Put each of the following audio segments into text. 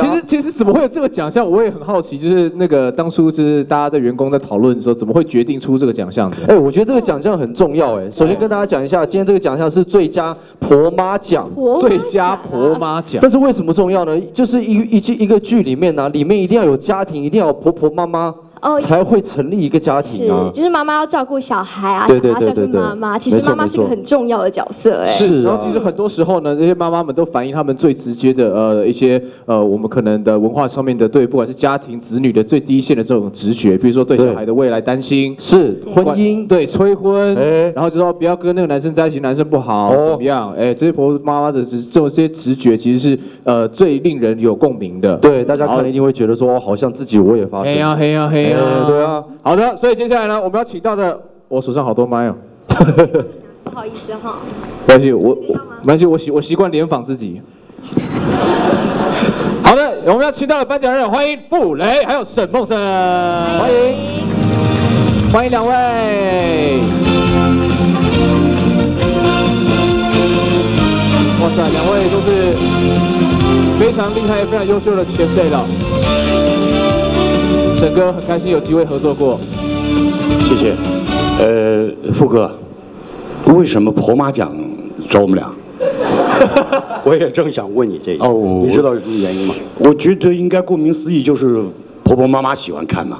其实其实怎么会有这个奖项？我也很好奇，就是那个当初就是大家的员工在讨论的时候，怎么会决定出这个奖项的？哎，我觉得这个奖项很重要哎。首先跟大家讲一下，今天这个奖项是最佳婆妈奖，最佳婆妈奖。但是为什么重要呢？就是一一句一个剧里面呢，里面一定要有家庭，一定要有婆婆妈妈。哦，才会成立一个家庭啊！是，就是妈妈要照顾小孩啊，小孩要照顾妈妈。其实妈妈是个很重要的角色，哎。是，然后其实很多时候呢，这些妈妈们都反映他们最直接的呃一些呃我们可能的文化上面的对，不管是家庭子女的最低线的这种直觉，比如说对小孩的未来担心，是婚姻对催婚，哎，然后就说不要跟那个男生在一起，男生不好怎么样？哎，这些婆婆妈妈的这种这些直觉，其实是呃最令人有共鸣的。对，大家可能一定会觉得说，好像自己我也发生。黑呀黑呀黑呀，对啊。好的，所以接下来呢，我们要请到的，我手上好多麦哦，不好意思哈，没关系，我没关系，我习我习惯联访自己。好的，我们要请到的颁奖人，欢迎傅雷，还有沈梦生，欢迎，欢迎两位。哇塞，两位都是非常厉害、也非常优秀的前辈了。沈哥很开心有机会合作过，谢谢。呃，富哥，为什么婆妈奖找我们俩？我也正想问你这个。哦，你知道是什么原因吗？我觉得应该顾名思义就是婆婆妈妈喜欢看嘛。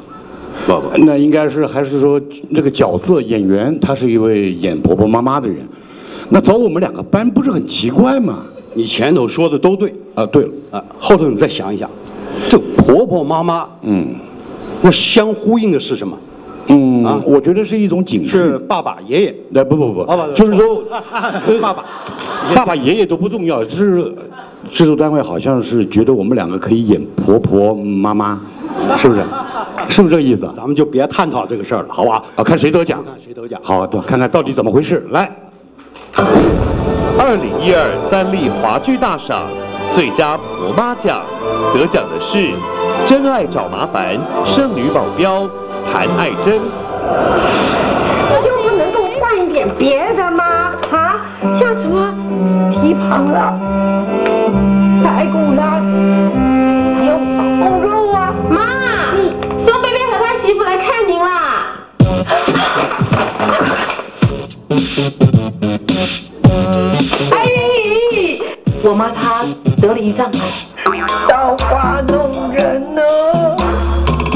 不不，那应该是还是说这个角色演员他是一位演婆婆妈妈的人，那找我们两个班不是很奇怪吗？你前头说的都对啊，对了啊，后头你再想一想，这婆婆妈妈，嗯。那相呼应的是什么？嗯啊，我觉得是一种警示。是爸爸、爷爷。那不不不，就是说，爸爸、爸爸、爷爷都不重要，是制作单位好像是觉得我们两个可以演婆婆妈妈，是不是？是不是这个意思？咱们就别探讨这个事儿了，好不好？啊，看谁得奖，看谁得奖。好，对，看看到底怎么回事。来，二零一二三立华剧大赏最佳婆妈奖，得奖的是。真爱找麻烦，剩女保镖谭爱珍。就不能够换一点别的吗？啊，像什么蹄膀了、排骨啦，得了一丈癌。造化弄人呢！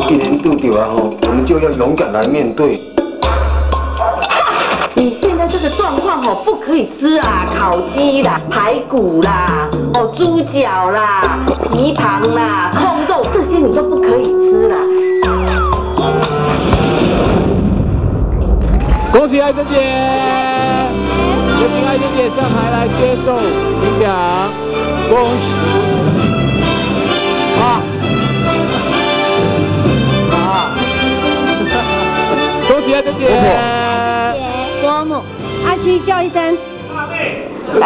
既然渡掉了吼，我们就要勇敢来面对。你现在这个状况吼，不可以吃啊，烤鸡啦、排骨啦、哦猪脚啦、蹄膀啦、空肉这些你都不可以吃啦。恭喜爱珍姐，有请爱珍姐上台来接受领奖，恭喜。啊！啊！恭喜啊，珍姐！伯母，阿西叫一声。阿妹。啊！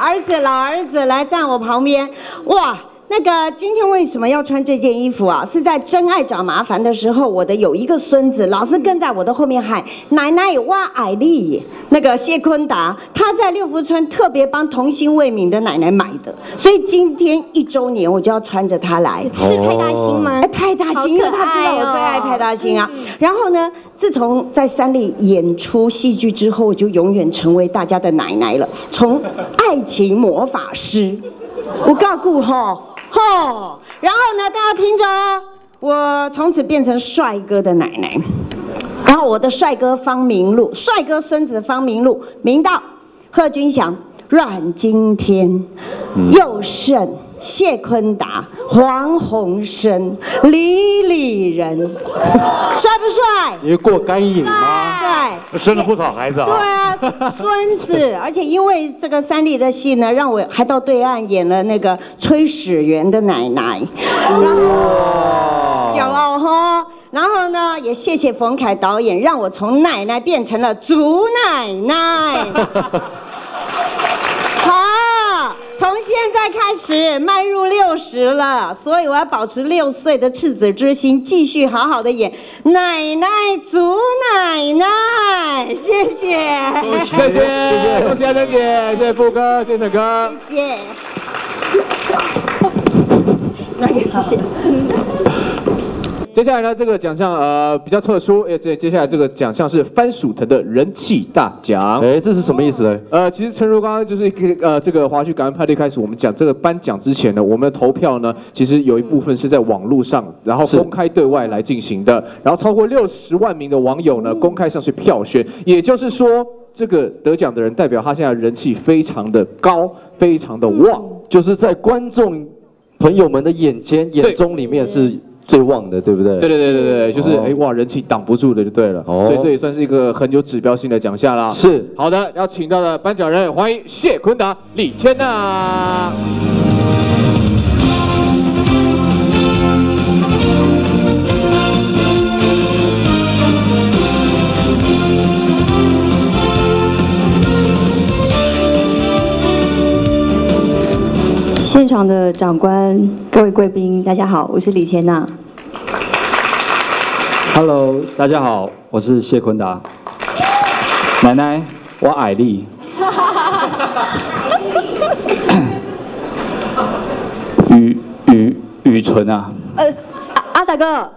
儿子，老儿子来站我旁边。哇！那个今天为什么要穿这件衣服啊？是在真爱找麻烦的时候，我的有一个孙子老是跟在我的后面喊奶奶挖矮丽。那个谢坤达他在六福村特别帮童心未泯的奶奶买的，所以今天一周年我就要穿着它来。是派大星吗？派大星，因为他知道我最爱派大星啊。然后呢，自从在三立演出戏剧之后，我就永远成为大家的奶奶了。从爱情魔法师，我告诉哈。吼，然后呢，大家听着哦，我从此变成帅哥的奶奶，然后我的帅哥方明路，帅哥孙子方明路，明道贺军翔、阮经天、佑胜。谢坤达、黄鸿升、李李仁，帅不帅？你过干瘾吗？帅，生了不少孩子啊。对啊，孙子，而且因为这个三立的戏呢，让我还到对岸演了那个崔始源的奶奶，哇，骄傲哈。然后呢，也谢谢冯凯导演，让我从奶奶变成了祖奶奶。从现在开始迈入六十了，所以我要保持六岁的赤子之心，继续好好的演奶奶祖奶奶。谢谢，谢谢，谢谢，谢谢安德姐，谢谢富哥，谢谢哥，谢谢，那个谢谢。接下来呢，这个奖项呃比较特殊，诶，这接下来这个奖项是番薯藤的人气大奖。哎，这是什么意思呢？呃，其实诚如刚刚就是呃这个华剧感恩派对开始，我们讲这个颁奖之前呢，我们的投票呢，其实有一部分是在网络上，然后公开对外来进行的，然后超过六十万名的网友呢公开上去票选，也就是说，这个得奖的人代表他现在人气非常的高，非常的旺，就是在观众朋友们的眼前眼中里面是。最旺的，对不对？对对对对对，就是哎哇，人气挡不住的就对了，所以这也算是一个很有指标性的奖项啦。是，好的，要请到的颁奖人，欢迎谢坤达、李千娜。现场的长官、各位贵宾，大家好，我是李千娜。Hello，大家好，我是谢坤达。奶奶，我矮丽。雨雨雨纯啊。呃，阿大哥。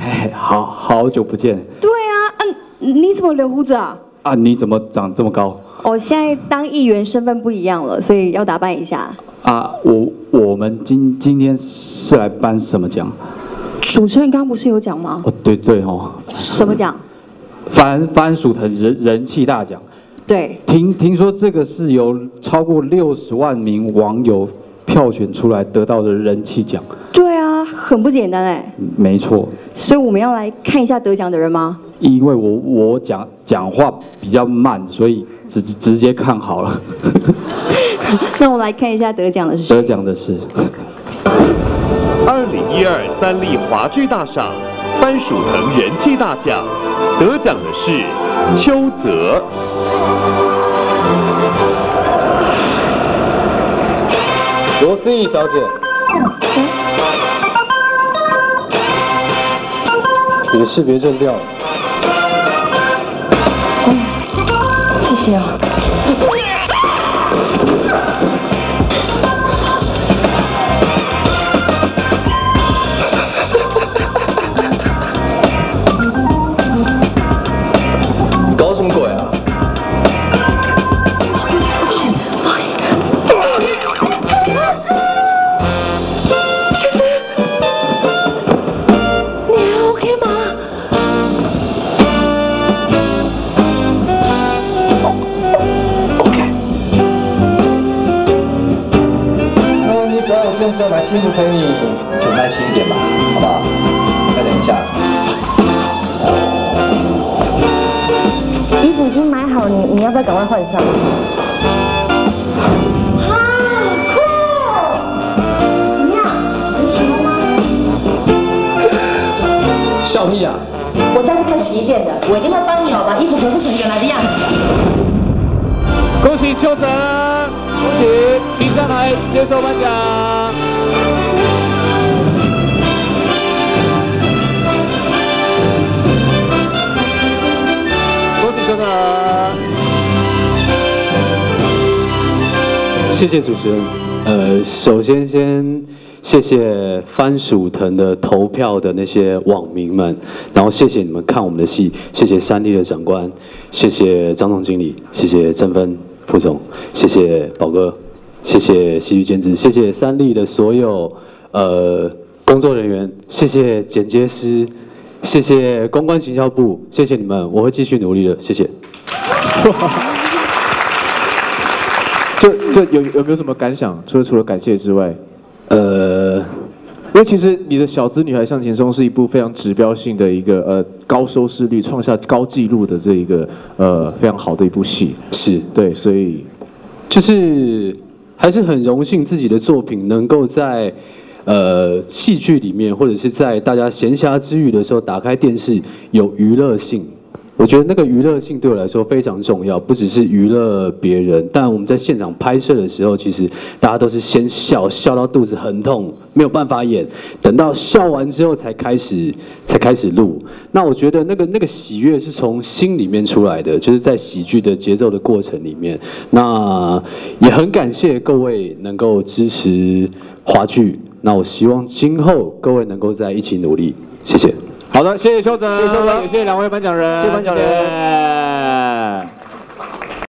哎，好好久不见。对啊，嗯，你怎么留胡子啊？啊，你怎么长这么高？我现在当议员身份不一样了，所以要打扮一下。啊，我我们今今天是来颁什么奖？主持人刚刚不是有讲吗？哦，对对哦。什么奖？番番薯藤人人气大奖。对。听听说这个是由超过六十万名网友票选出来得到的人气奖。对啊，很不简单哎。没错。所以我们要来看一下得奖的人吗？因为我我讲讲话比较慢，所以直直接看好了。那我来看一下得奖的是谁？得奖的是二零一二三立华剧大赏番薯藤人气大奖，得奖的是邱泽。罗思义小姐，你的识别证掉了。谢谢啊。啊。辛苦陪你，就耐心一点吧，好不好？再等一下。衣服已经买好，你你要不要赶快换上？好酷！怎么样？很喜欢吗？笑屁啊！我家是开洗衣店的，我一定会帮你，好吧？衣服恢复成原来的样子。恭喜邱泽，恭喜，请上来接受颁奖。恭喜谢谢主持人。呃，首先先谢谢番薯藤的投票的那些网民们，然后谢谢你们看我们的戏，谢谢三立的长官，谢谢张总经理，谢谢郑芬副总，谢谢宝哥，谢谢戏剧监制，谢谢三立的所有呃工作人员，谢谢剪接师，谢谢公关行销部，谢谢你们，我会继续努力的，谢谢。就就有有没有什么感想？除了除了感谢之外，呃，因为其实你的小资女孩向前冲是一部非常指标性的一个呃高收视率、创下高纪录的这一个呃非常好的一部戏，是对，所以就是还是很荣幸自己的作品能够在呃戏剧里面，或者是在大家闲暇之余的时候打开电视有娱乐性。我觉得那个娱乐性对我来说非常重要，不只是娱乐别人，但我们在现场拍摄的时候，其实大家都是先笑，笑到肚子很痛，没有办法演，等到笑完之后才开始才开始录。那我觉得那个那个喜悦是从心里面出来的，就是在喜剧的节奏的过程里面。那也很感谢各位能够支持华剧，那我希望今后各位能够在一起努力，谢谢。好的，谢谢邱泽，谢谢邱泽，也谢谢两位颁奖人，谢谢颁奖人。